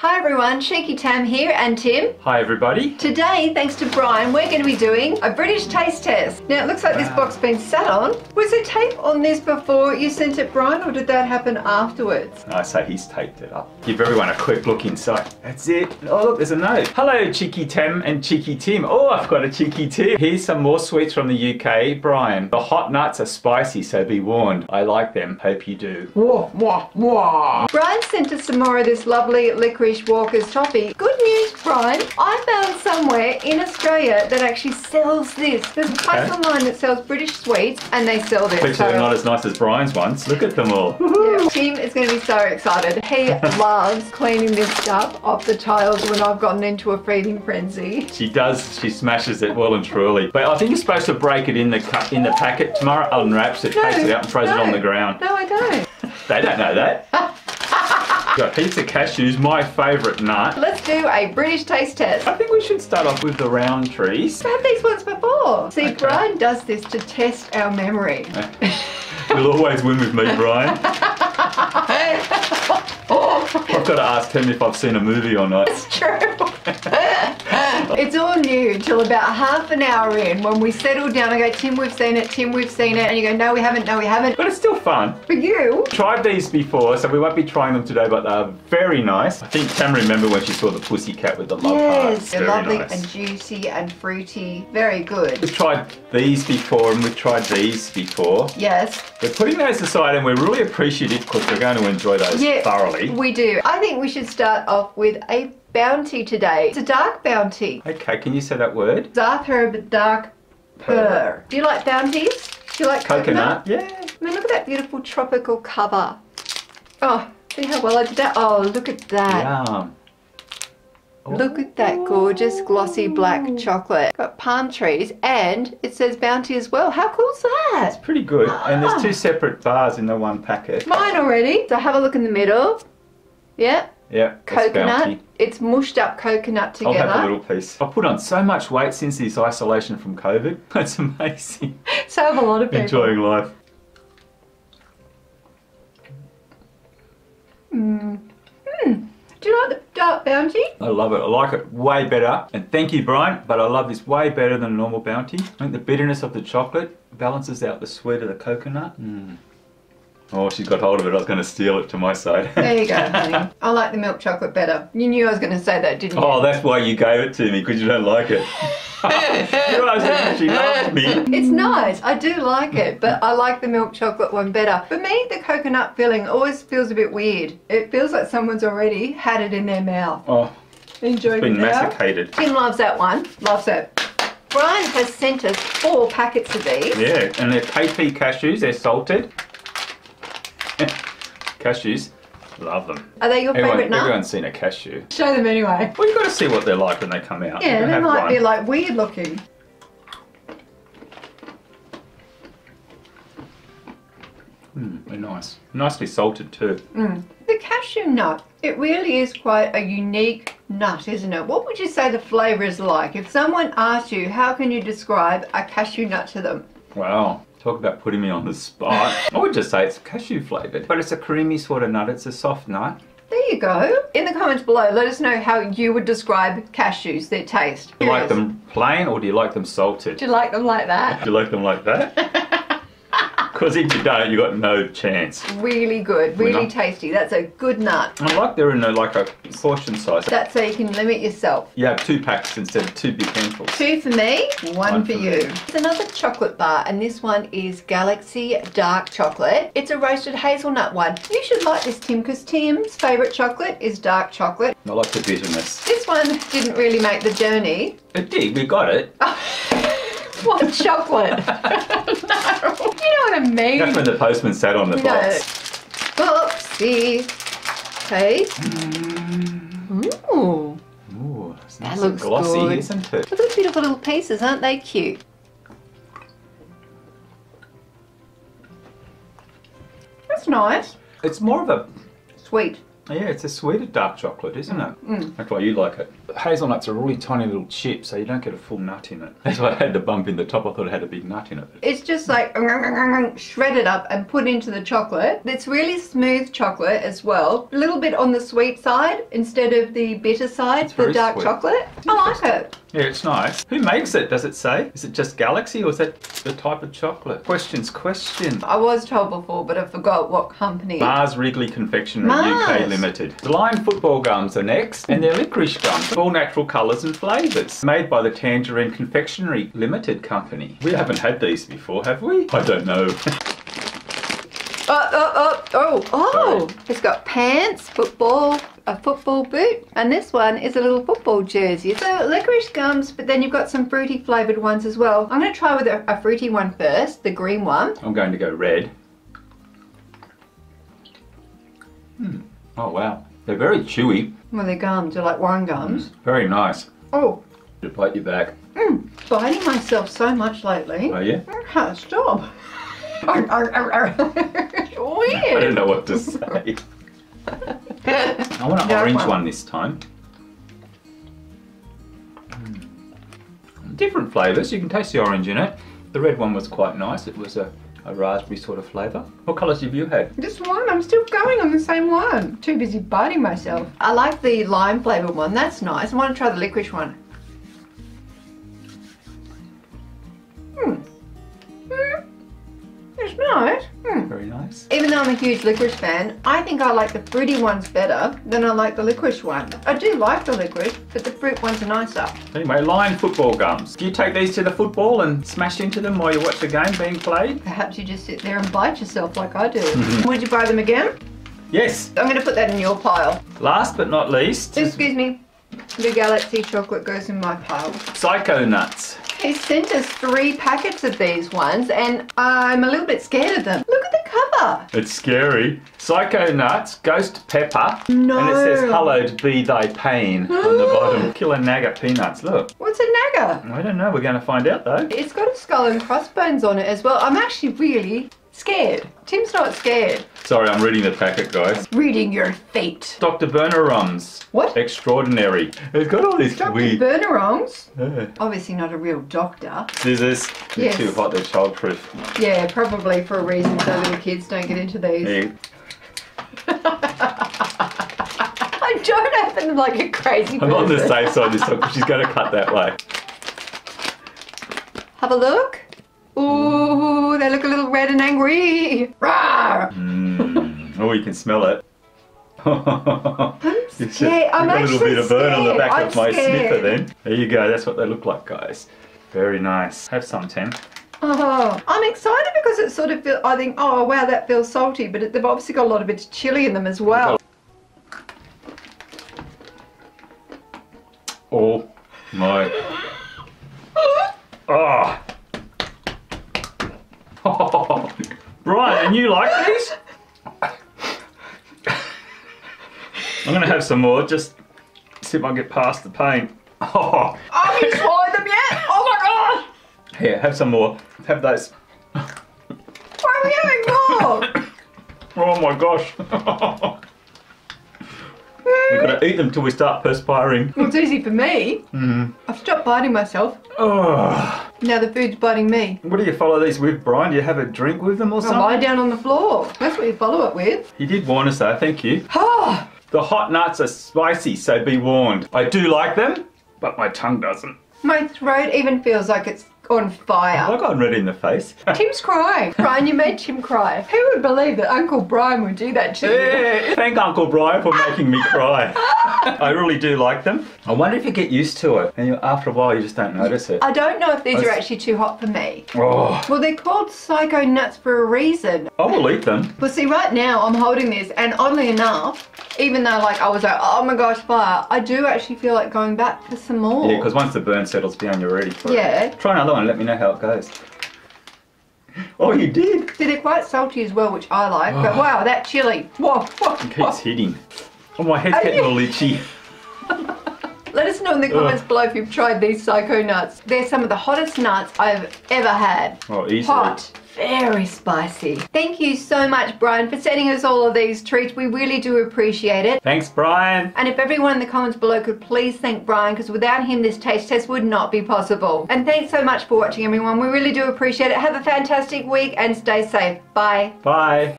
Hi everyone, Cheeky Tam here and Tim. Hi everybody. Today, thanks to Brian, we're going to be doing a British taste test. Now it looks like this Wow. box been sat on. Was there tape on this before you sent it, Brian, or did that happen afterwards? I say he's taped it up. Give everyone a quick look inside. That's it. Oh look, there's a note. Hello Cheeky Tam and Cheeky Tim. Oh, I've got a Cheeky Tim. Here's some more sweets from the UK. Brian, the hot nuts are spicy, so be warned. I like them. Hope you do. Wah, wah, wah. Brian sent us some more of this lovely Walker's toffee. Good news, Brian. I found somewhere in Australia that actually sells this. There's a place Okay. online that sells British sweets and they sell this. Picture they're not as nice as Brian's ones. Look at them all. Yeah, Tim is going to be so excited. He loves cleaning this stuff off the tiles when I've gotten into a feeding frenzy. She does. She smashes it well and truly. But I think you're supposed to break it in the in the packet. Tomorrow unwraps it, takes it out, and throws it on the ground. No, I don't. They don't know that. Got of cashews. My favourite nut. Let's do a British taste test. I think we should start off with the Rowntree's. I've had these ones before. See, Okay. Brian does this to test our memory. You'll always win with me, Brian. I've got to ask him if I've seen a movie or not. It's true. it's all new until about half an hour in when we settle down. I go, Tim, we've seen it. Tim, we've seen it. And you go, no, we haven't. No, we haven't. But it's still fun. For you, Tried these before, so we won't be trying them today, but they're very nice. I think Tam remember when she saw the pussy cat with the love hearts. yes, they're lovely nice. and juicy and fruity. Very good. We've tried these before and we've tried these before. Yes. We're putting those aside and we're really appreciative because we're going to enjoy those Yeah, thoroughly. We do. I think we should start off with a bounty today. It's a dark bounty. Okay, can you say that word? Dark herb, dark purr. Do you like bounties? Do you like coconut? Coconut? Yeah. I mean, look at that beautiful tropical cover. Oh, see how well I did that? Oh, look at that. Yum. Oh. Look at that gorgeous glossy black chocolate. Got palm trees and it says bounty as well. How cool's that? It's pretty good. And there's ah. two separate bars in the one packet. Mine already. So have a look in the middle. Yeah, Yeah, coconut. Bounty. It's mushed up coconut together. I'll have a little piece. I've put on so much weight since this isolation from COVID. That's amazing. So have a lot of people. Enjoying life. Mmm. Mmm. Do you like the dark bounty? I love it. I like it way better. And thank you, Brian. But I love this way better than a normal bounty. I think the bitterness of the chocolate balances out the sweet of the coconut. Mm. Oh, she's got hold of it. I was going to steal it to my side. There you go, honey. I like the milk chocolate better. You knew I was going to say that, didn't you? oh, that's why you gave it to me because you don't like it. she loves me. It's nice. I do like it, but I like the milk chocolate one better. For me, the coconut filling always feels a bit weird. It feels like someone's already had it in their mouth. Oh, Enjoying been it now. masticated. Tim loves that one. Loves it. Brian has sent us four packets of these. Yeah, and they're KP cashews. They're salted. Cashews. Love them. Are they your Everyone, favourite nut? everyone's seen a cashew. Show them anyway. Well, you've got to see what they're like when they come out. Yeah, they might one. be like weird looking. Mm, they're nice. Nicely salted too. The cashew nut, it really is quite a unique nut, isn't it? What would you say the flavour is like? If someone asked you, how can you describe a cashew nut to them? Wow. Talk about putting me on the spot. I would just say it's cashew flavoured, but it's a creamy sort of nut. It's a soft nut. There you go. In the comments below, let us know how you would describe cashews, their taste. Do you like them plain or do you like them salted? Do you like them like that? Do you like them like that? Because if you don't, you've got no chance. Really good, really tasty. That's a good nut. I like they're in a, like a portion size. That's so you can limit yourself. You have two packs instead of two big handfuls. Two for me, one, One for for you. It's another chocolate bar, and this one is Galaxy Dark Chocolate. It's a roasted hazelnut one. You should like this, Tim, because Tim's favourite chocolate is dark chocolate. I like the bitterness. This one didn't really make the journey. It did, we got it. What oh. chocolate? no. You know what I mean? That's when the postman sat on the No. box. Oopsie. Okay. Mm. Ooh. Ooh, it's That looks and glossy, good. isn't it? Look at the beautiful little pieces, aren't they cute? That's nice. It's more of a Sweet. Yeah, it's a sweeter dark chocolate, isn't it? Mm. That's why you like it. Hazelnuts are really tiny little chips, so you don't get a full nut in it. That's why I had the bump in the top. I thought it had a big nut in it. It's just like shredded up and put into the chocolate. It's really smooth chocolate as well. A little bit on the sweet side instead of the bitter side, the dark sweet. chocolate. I like it. Yeah, it's nice. Who makes it? Does it say? Is it just Galaxy or is that the type of chocolate? Questions, question. I was told before, but I forgot what company. Mars Wrigley Confectionery Mars. UK Limited. The Lion football gums are next, and they're licorice gums, all natural colours and flavours, made by the Tangerine Confectionery Limited Company. We haven't had these before, have we? I don't know. Oh, oh, oh, oh, oh! Sorry. It's got pants, football, a football boot, and this one is a little football jersey. So licorice gums, but then you've got some fruity flavoured ones as well. I'm going to try with a, a fruity one first, the green one. I'm going to go red. Hmm. Oh wow, they're very chewy, Well, they're gums, they're like wine gums. very nice. Oh, To plate your back. mm, biting myself so much lately. Oh yeah? I can't stop. Arr, arr, arr, arr. I don't know what to say. I want an orange well. one this time. Mm. Different flavours. You can taste the orange in it. The red one was quite nice. It was a, a raspberry sort of flavour. What colours have you had? This one, I'm still going on the same one. Too busy biting myself. I like the lime flavoured one, that's nice. I want to try the licorice one. It's nice. Hmm. Very nice. Even though I'm a huge licorice fan, I think I like the fruity ones better than I like the licorice one. I do like the licorice, but the fruit ones are nicer. Anyway, Lion football gums. Do you take these to the football and smash into them while you watch the game being played? Perhaps you just sit there and bite yourself like I do. Mm-hmm. Would you buy them again? Yes. I'm going to put that in your pile. Last but not least, Excuse me. The Galaxy chocolate goes in my pile. Psycho Nuts. He sent us three packets of these ones, and I'm a little bit scared of them. Look at the cover. It's scary. Psycho Nuts, Ghost Pepper, No. and it says Hallowed be thy pain on the bottom. Killer Naga peanuts. Look. What's a naga? I don't know. We're going to find out though. It's got a skull and crossbones on it as well. I'm actually really scared. Tim's not scared. Sorry, I'm reading the packet, guys. Reading your fate. Dr. Burnorium's. What? Extraordinary. It's got all these Dr. weird. Bernerongs? Yeah. Obviously not a real doctor. Scissors. They're Yes. too hot. They're childproof. Yeah, probably for a reason so little kids don't get into these. Yeah. I don't open them like a crazy person. I'm on the safe side this time because she's going to cut that way. Have a look. Ooh, they look a little red and angry. Rawr. Mm. Oh, you can smell it. I'm scared. I'm a little bit of burn on the back I'm of my scared. sniffer then. There you go, that's what they look like, guys. Very nice. Have some, Tim. Oh, I'm excited because it sort of feel. I think, oh wow, that feels salty, but it, they've obviously got a lot of bit of chili in them as well. Oh my. Oh. Brian, and you like these? I'm gonna have some more, just see if I can get past the pain. Oh. I haven't tried them yet. Oh my gosh! Here, have some more. Have those. Why are we having more? Oh my gosh. We've got to eat them till we start perspiring. well, it's easy for me. Mm. I've stopped biting myself. Oh. Now the food's biting me. What do you follow these with, Brian? Do you have a drink with them or I something? lie down on the floor. That's what you follow it with. You did warn us though, thank you. Oh, The hot nuts are spicy, so be warned. I do like them, but my tongue doesn't. my throat even feels like it's on fire. I fire. got red in the face. Tim's crying. Brian, you made Tim cry. Who would believe that Uncle Brian would do that to you? Yeah, Thank Uncle Brian for making me cry. I really do like them. I wonder if you get used to it, and after a while you just don't notice it. I don't know if these are actually too hot for me. Oh, Well, they're called psycho nuts for a reason. I will eat them. Well, see, right now I'm holding this, and oddly enough, even though like I was like, oh my gosh, fire, I do actually feel like going back for some more. Yeah, because once the burn settles down, you're ready for Yeah. it. Try another one. Let me know how it goes. Oh, you did. See, they're quite salty as well, which I like. But oh. wow, that chili. Whoa, whoa, It whoa. keeps hitting. Oh, my head's Are getting you- all itchy. Let us know in the comments below if you've tried these psycho nuts. They're some of the hottest nuts I've ever had. Oh, easily. Hot. very spicy. Thank you so much, Brian, for sending us all of these treats. We really do appreciate it. Thanks, Brian. And if everyone in the comments below could please thank Brian, because without him, this taste test would not be possible. And thanks so much for watching, everyone. We really do appreciate it. Have a fantastic week and stay safe. Bye. Bye.